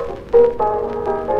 Música